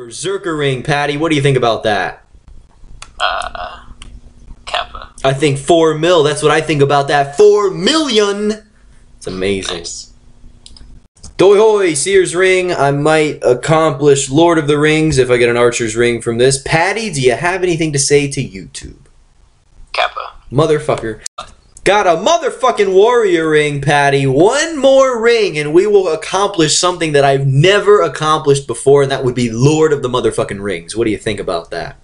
Berserker ring, Patty. What do you think about that? Uh, Kappa. I think four mil. That's what I think about that. Four million. It's amazing. Nice. Doi hoi, Seers ring. I might accomplish Lord of the Rings if I get an Archer's ring from this. Patty, do you have anything to say to YouTube? Kappa. Motherfucker. Got a motherfucking warrior ring, Patty. One more ring, and we will accomplish something that I've never accomplished before, and that would be Lord of the motherfucking Rings. What do you think about that?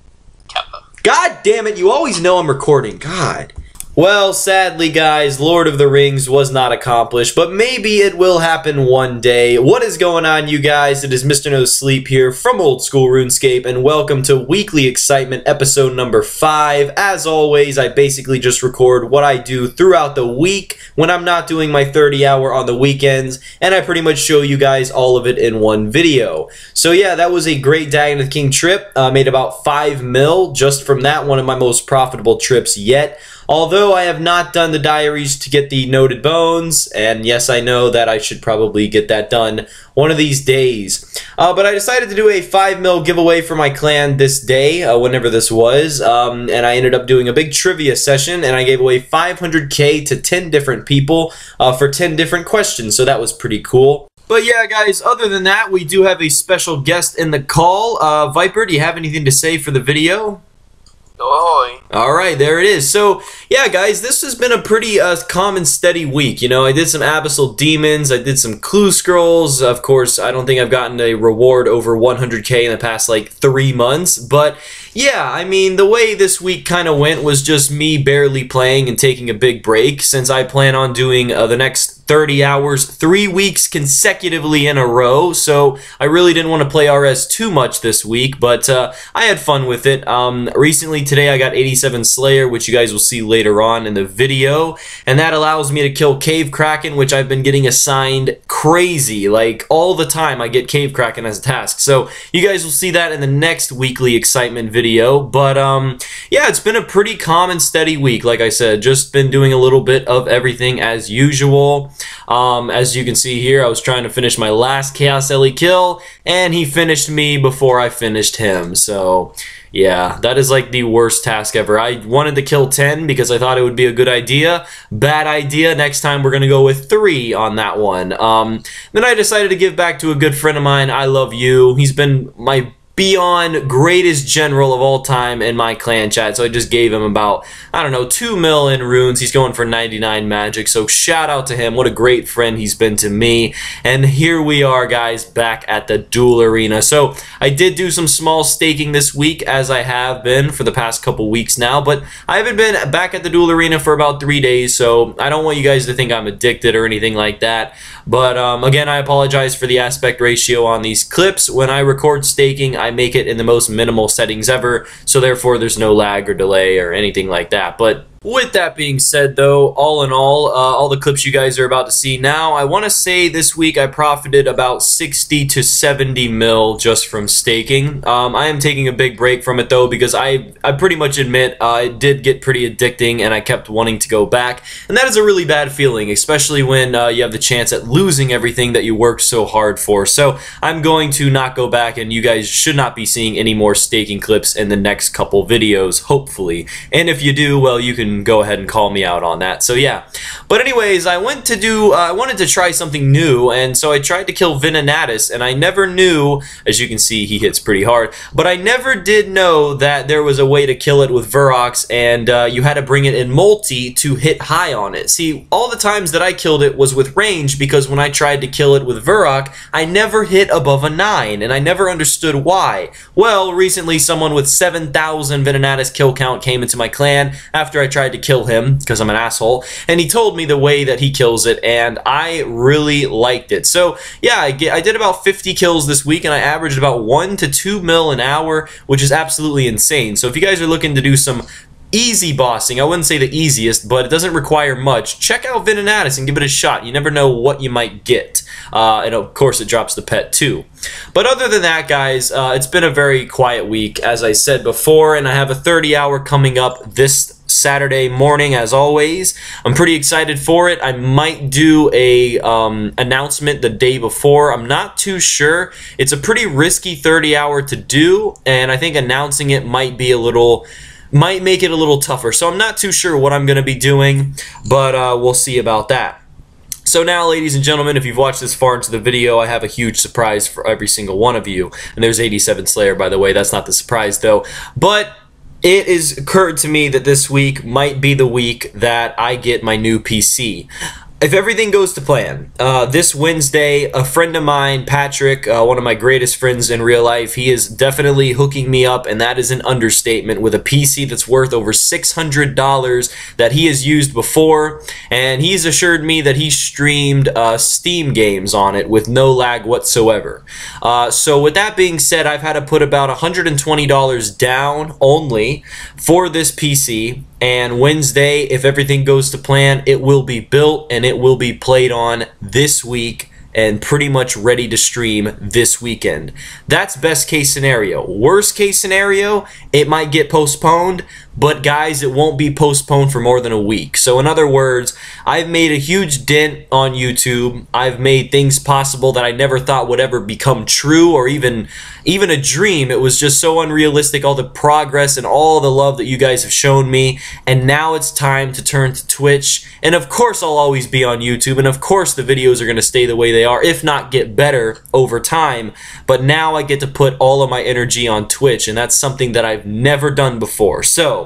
Kappa. God damn it, you always know I'm recording. God. Well, sadly, guys, Lord of the Rings was not accomplished, but maybe it will happen one day. What is going on, you guys? It is Mr. No Sleep here from Old School RuneScape, and welcome to Weekly Excitement episode number 5. As always, I basically just record what I do throughout the week when I'm not doing my 30 hour on the weekends, and I pretty much show you guys all of it in one video. So yeah, that was a great Dagannoth King trip. Uh, made about 5 mil just from that, one of my most profitable trips yet. Although I have not done the diaries to get the noted bones, and yes, I know that I should probably get that done one of these days. Uh, but I decided to do a 5 mil giveaway for my clan this day, uh, whenever this was, um, and I ended up doing a big trivia session, and I gave away 500k to 10 different people uh, for 10 different questions, so that was pretty cool. But yeah, guys, other than that, we do have a special guest in the call. Uh, Viper, do you have anything to say for the video? Ahoy. All right, there it is. So, yeah, guys, this has been a pretty uh, and steady week. You know, I did some Abyssal Demons, I did some Clue Scrolls. Of course, I don't think I've gotten a reward over 100k in the past like three months. But yeah, I mean, the way this week kind of went was just me barely playing and taking a big break since I plan on doing uh, the next 30 hours, three weeks consecutively in a row. So I really didn't want to play RS too much this week, but uh, I had fun with it. Um, recently, today, I got 87 Slayer, which you guys will see later on in the video, and that allows me to kill Cave Kraken, which I've been getting assigned crazy. Like, all the time, I get Cave Kraken as a task. So you guys will see that in the next weekly excitement video. But um, yeah, it's been a pretty calm and steady week, like I said. Just been doing a little bit of everything as usual. Um, as you can see here, I was trying to finish my last Chaos Ele kill, and he finished me before I finished him. So, yeah, that is like the worst task ever. I wanted to kill 10 because I thought it would be a good idea. Bad idea. Next time we're going to go with 3 on that one. Um, then I decided to give back to a good friend of mine. I love you. He's been my beyond greatest general of all time in my clan chat. So I just gave him about, I don't know, 2 mil in runes. He's going for 99 magic. So shout out to him. What a great friend he's been to me. And here we are, guys, back at the duel arena. So I did do some small staking this week, as I have been for the past couple weeks now. But I haven't been back at the duel arena for about three days. So I don't want you guys to think I'm addicted or anything like that. But um, again, I apologize for the aspect ratio on these clips. When I record staking, make it in the most minimal settings ever, so therefore there's no lag or delay or anything like that. But with that being said, though, all in all, uh, all the clips you guys are about to see now, I want to say this week I profited about 60 to 70 mil just from staking. Um, I am taking a big break from it, though, because I, I pretty much admit uh, it did get pretty addicting and I kept wanting to go back. And that is a really bad feeling, especially when uh, you have the chance at losing everything that you worked so hard for. So I'm going to not go back, and you guys should not be seeing any more staking clips in the next couple videos, hopefully. And if you do, well, you can go ahead and call me out on that. So yeah. But anyways, I went to do, uh, I wanted to try something new, and so I tried to kill Venenatis, and I never knew, as you can see, he hits pretty hard, but I never did know that there was a way to kill it with Verac's, and uh, you had to bring it in multi to hit high on it. See, all the times that I killed it was with range, because when I tried to kill it with Verac, I never hit above a 9, and I never understood why. Well, recently someone with 7,000 Venenatis kill count came into my clan after I tried tried to kill him because I'm an asshole, and he told me the way that he kills it, and I really liked it. So yeah, I, get, I did about 50 kills this week, and I averaged about 1 to 2 mil an hour, which is absolutely insane. So if you guys are looking to do some easy bossing. I wouldn't say the easiest, but it doesn't require much. Check out Venenatis and give it a shot. You never know what you might get. Uh, and of course, it drops the pet too. But other than that, guys, uh, it's been a very quiet week, as I said before, and I have a 30 hour coming up this Saturday morning, as always. I'm pretty excited for it. I might do a um, announcement the day before. I'm not too sure. It's a pretty risky 30 hour to do, and I think announcing it might be a little might make it a little tougher. So I'm not too sure what I'm going to be doing, but uh, we'll see about that. So now, ladies and gentlemen, if you've watched this far into the video, I have a huge surprise for every single one of you. And there's 87 Slayer, by the way. That's not the surprise, though. But it is occurred to me that this week might be the week that I get my new PC if everything goes to plan, uh, this Wednesday, a friend of mine, Patrick, uh, one of my greatest friends in real life, he is definitely hooking me up, and that is an understatement, with a PC that's worth over $600 that he has used before, and he's assured me that he streamed uh, Steam games on it with no lag whatsoever. Uh, so with that being said, I've had to put about $120 down only for this PC, and Wednesday, if everything goes to plan, it will be built and it will be played on this week and pretty much ready to stream this weekend. That's best case scenario. Worst case scenario, it might get postponed, but guys, it won't be postponed for more than a week. So in other words, I've made a huge dent on YouTube. I've made things possible that I never thought would ever become true or even even a dream. It was just so unrealistic all the progress and all the love that you guys have shown me. And now it's time to turn to Twitch. And of course, I'll always be on YouTube and of course the videos are going to stay the way they are if not get better over time. But now I get to put all of my energy on Twitch and that's something that I've never done before. So,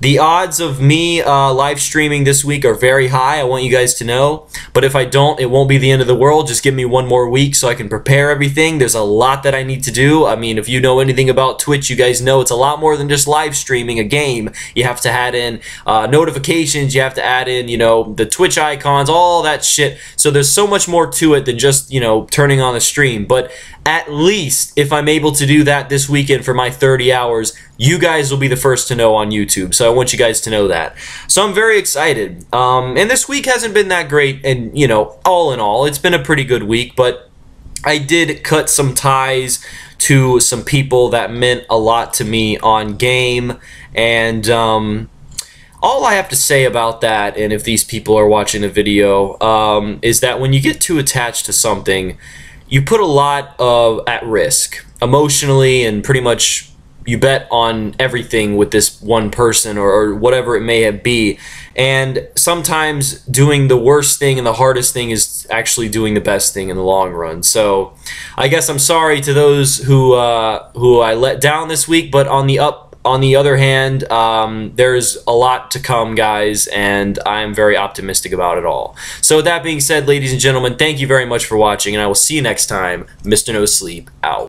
the odds of me uh, live streaming this week are very high. I want you guys to know. But if I don't, it won't be the end of the world. Just give me one more week so I can prepare everything. There's a lot that I need to do. I mean, if you know anything about Twitch, you guys know it's a lot more than just live streaming a game. You have to add in uh, notifications. You have to add in, you know, the Twitch icons, all that shit. So there's so much more to it than just, you know, turning on the stream. But at least if I'm able to do that this weekend for my 30 hours, you guys will be the first to know on YouTube. So I want you guys to know that. So I'm very excited. Um, and this week hasn't been that great. And, you know, all in all, it's been a pretty good week. But I did cut some ties to some people that meant a lot to me on game. And, um, all I have to say about that, and if these people are watching the video, um, is that when you get too attached to something, you put a lot of at risk emotionally and pretty much you bet on everything with this one person or, or, whatever it may be and sometimes doing the worst thing and the hardest thing is actually doing the best thing in the long run so i guess i'm sorry to those who uh, who i let down this week but on the up on the other hand, um, there's a lot to come, guys, and I'm very optimistic about it all. So, with that being said, ladies and gentlemen, thank you very much for watching, and I will see you next time. Mr. No Sleep out.